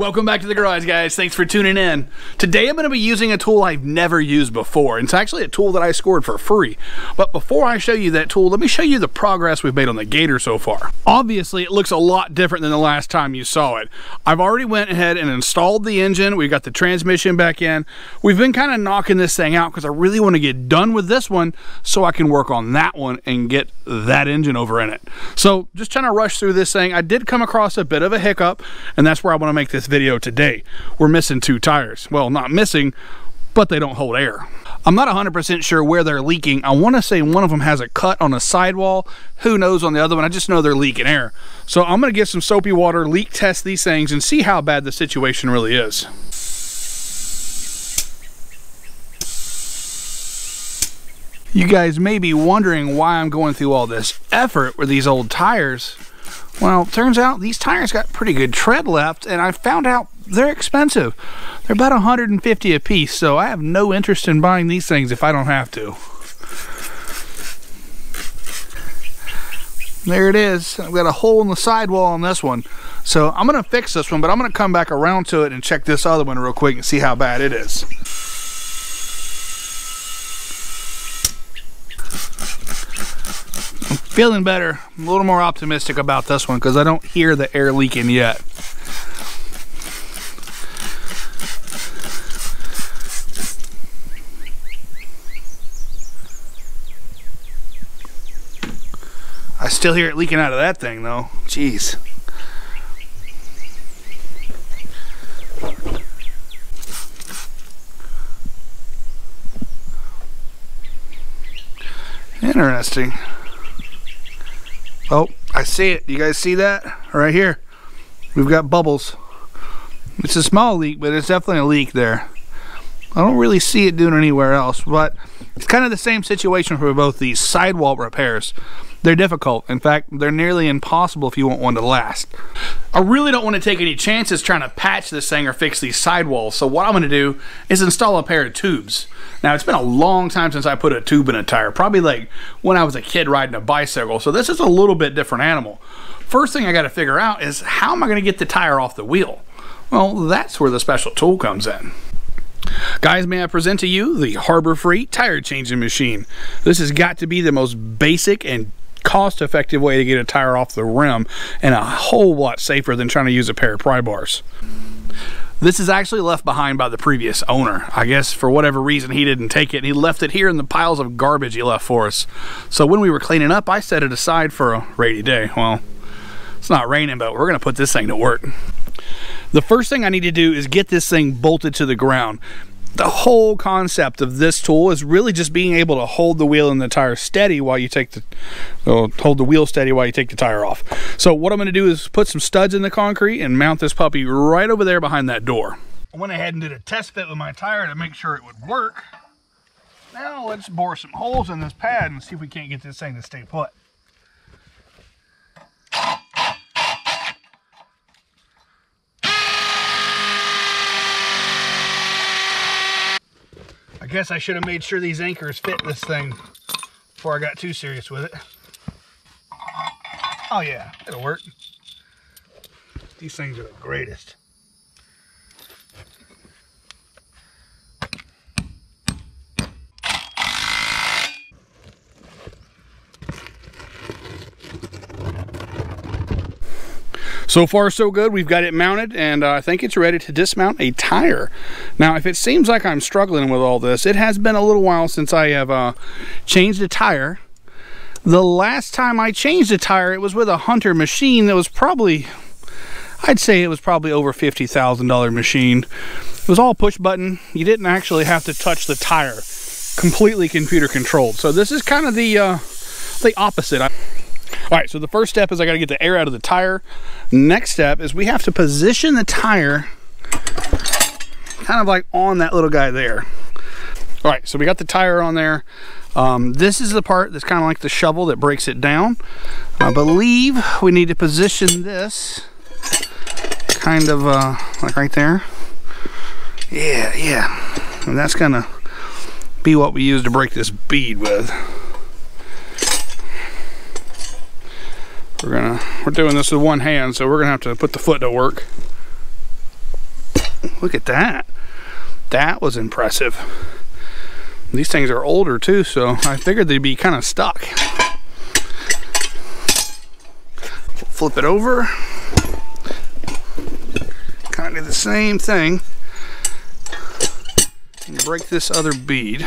Welcome back to the garage, guys. Thanks for tuning in. Today I'm going to be using a tool I've never used before. It's actually a tool that I scored for free. But before I show you that tool, let me show you the progress we've made on the Gator so far. Obviously, it looks a lot different than the last time you saw it. I've already went ahead and installed the engine. We've got the transmission back in. We've been kind of knocking this thing out because I really want to get done with this one so I can work on that one and get that engine over in it. So just trying to rush through this thing. I did come across a bit of a hiccup, and that's where I want to make this video today. We're missing two tires. Well, not missing, but they don't hold air. I'm not 100% sure where they're leaking. I want to say one of them has a cut on a sidewall. Who knows on the other one? I just know they're leaking air. So I'm going to get some soapy water, leak test these things, and see how bad the situation really is. You guys may be wondering why I'm going through all this effort with these old tires. Well, turns out these tires got pretty good tread left, and I found out they're expensive. They're about 150 a piece, so I have no interest in buying these things if I don't have to. There it is. I've got a hole in the sidewall on this one. So I'm going to fix this one, but I'm going to come back around to it and check this other one real quick and see how bad it is. Feeling better. I'm a little more optimistic about this one because I don't hear the air leaking yet. I still hear it leaking out of that thing though. Jeez. Interesting. Oh, I see it. You guys see that? Right here. We've got bubbles. It's a small leak, but it's definitely a leak there. I don't really see it doing anywhere else, but it's kind of the same situation for both these sidewall repairs. They're difficult. In fact, they're nearly impossible if you want one to last. I really don't want to take any chances trying to patch this thing or fix these sidewalls, so what I'm going to do is install a pair of tubes. Now, it's been a long time since I put a tube in a tire, probably like when I was a kid riding a bicycle, so this is a little bit different animal. First thing I got to figure out is how am I going to get the tire off the wheel? Well, that's where the special tool comes in. Guys, may I present to you the Harbor Freight tire changing machine. This has got to be the most basic and cost effective way to get a tire off the rim and a whole lot safer than trying to use a pair of pry bars. This is actually left behind by the previous owner. I guess for whatever reason he didn't take it and he left it here in the piles of garbage he left for us. So when we were cleaning up, I set it aside for a rainy day. Well, it's not raining, but we're gonna put this thing to work. The first thing I need to do is get this thing bolted to the ground. The whole concept of this tool is really just being able to hold the wheel and the tire steady while you take the hold the wheel steady while you take the tire off. So what i'm going to do is put some studs in the concrete and mount this puppy right over there behind that door. I went ahead and did a test fit with my tire to make sure it would work. Now let's bore some holes in this pad and see if we can't get this thing to stay put guess I should have made sure these anchors fit this thing before I got too serious with it. Oh yeah, it'll work. These things are the greatest. So far so good. We've got it mounted and uh, I think it's ready to dismount a tire. Now if it seems like I'm struggling with all this, it has been a little while since I have uh, changed a tire. The last time I changed a tire, it was with a Hunter machine that was probably, I'd say it was probably over $50,000 machine. It was all push button. You didn't actually have to touch the tire. Completely computer controlled. So this is kind of the, uh, the opposite. All right, so the first step is I got to get the air out of the tire. Next step is we have to position the tire kind of like on that little guy there. All right, so we got the tire on there. Um, this is the part that's kind of like the shovel that breaks it down. I believe we need to position this kind of uh, like right there. Yeah, yeah. And that's gonna be what we use to break this bead with. We're gonna we're doing this with one hand, so we're gonna have to put the foot to work. look at that. That was impressive. These things are older too, so I figured they'd be kind of stuck. Flip it over. Kind of do the same thing. Break this other bead.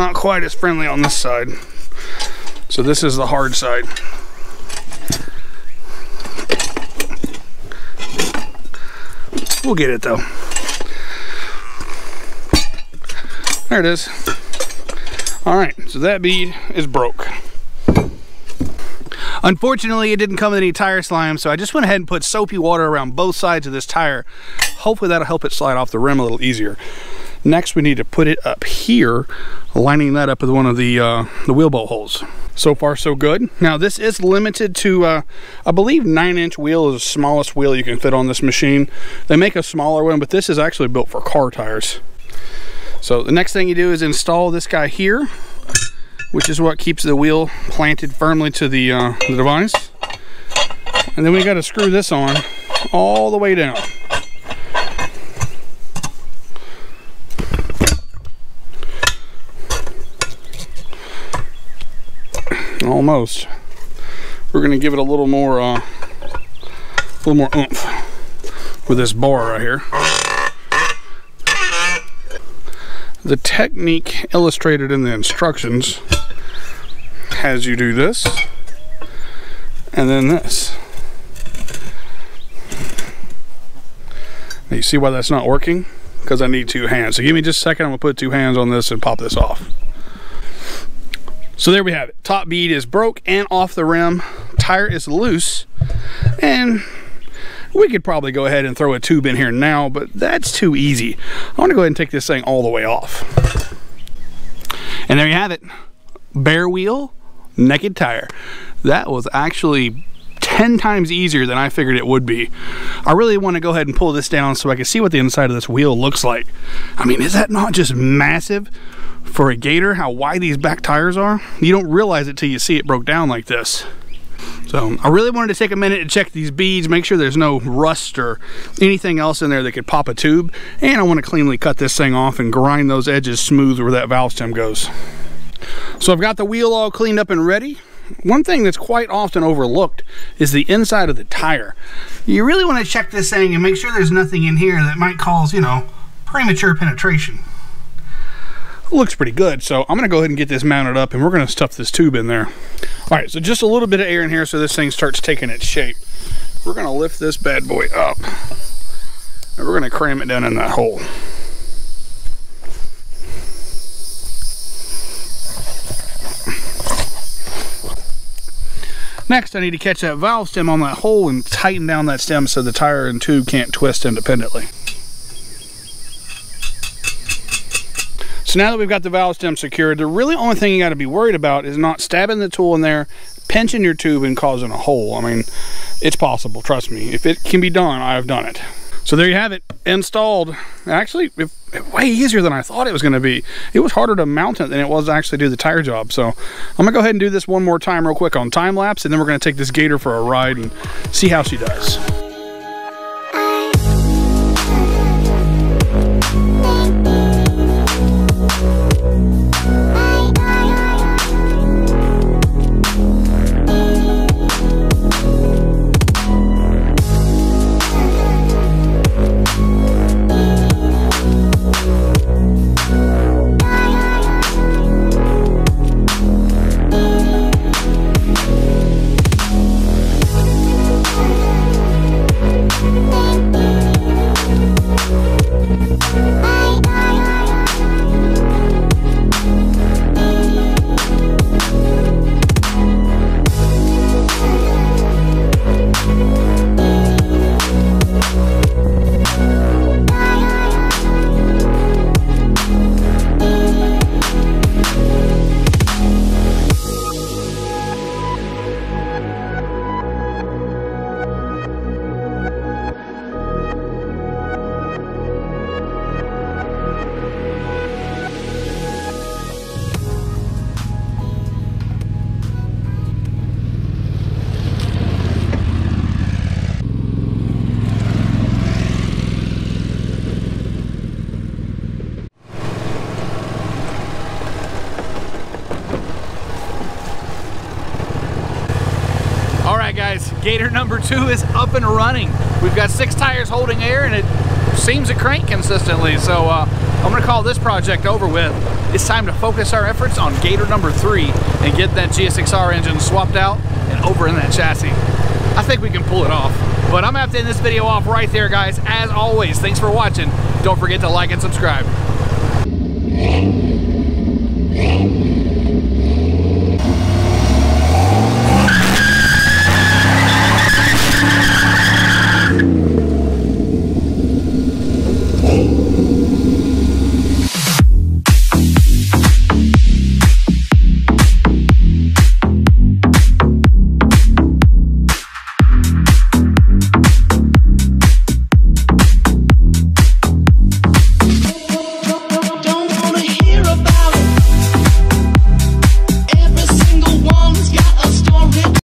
Not quite as friendly on this side. So this is the hard side. We'll get it though. There it is. All right, so that bead is broke. Unfortunately, it didn't come with any tire slime, so I just went ahead and put soapy water around both sides of this tire. Hopefully that'll help it slide off the rim a little easier. Next, we need to put it up here, lining that up with one of the, uh, the wheel bolt holes. So far, so good. Now, this is limited to, uh, I believe 9-inch wheel is the smallest wheel you can fit on this machine. They make a smaller one, but this is actually built for car tires. So the next thing you do is install this guy here, which is what keeps the wheel planted firmly to the, uh, the device. And then we got to screw this on all the way down. Almost. We're gonna give it a little more, uh, a little more oomph with this bar right here. The technique illustrated in the instructions has you do this and then this. Now you see why that's not working? Because I need two hands. So give me just a second, I'm gonna put two hands on this and pop this off. So there we have it. Top bead is broke and off the rim. Tire is loose. And we could probably go ahead and throw a tube in here now, but that's too easy. I want to go ahead and take this thing all the way off. And there you have it. Bare wheel, naked tire. That was actually 10 times easier than I figured it would be. I really want to go ahead and pull this down so I can see what the inside of this wheel looks like. I mean, is that not just massive? For a Gator, how wide these back tires are. You don't realize it till you see it broke down like this. So I really wanted to take a minute to check these beads, make sure there's no rust or anything else in there that could pop a tube. And I want to cleanly cut this thing off and grind those edges smooth where that valve stem goes. So I've got the wheel all cleaned up and ready. One thing that's quite often overlooked is the inside of the tire. You really want to check this thing and make sure there's nothing in here that might cause, you know, premature penetration looks pretty good. So I'm gonna go ahead and get this mounted up and we're gonna stuff this tube in there. All right, so just a little bit of air in here so this thing starts taking its shape. We're gonna lift this bad boy up and we're gonna cram it down in that hole. Next, I need to catch that valve stem on that hole and tighten down that stem so the tire and tube can't twist independently. So now that we've got the valve stem secured, the really only thing you got to be worried about is not stabbing the tool in there, pinching your tube and causing a hole. I mean, it's possible, trust me. If it can be done, I've done it. So there you have it, installed. Actually, way easier than I thought it was gonna be. It was harder to mount it than it was to actually do the tire job. So I'm gonna go ahead and do this one more time real quick on time lapse, and then we're gonna take this Gator for a ride and see how she does. Gator number two is up and running. We've got six tires holding air and it seems to crank consistently. So uh, I'm gonna call this project over with. It's time to focus our efforts on Gator number three and get that GSXR engine swapped out and over in that chassis. I think we can pull it off. But I'm gonna have to end this video off right there, guys. As always, thanks for watching. Don't forget to like and subscribe.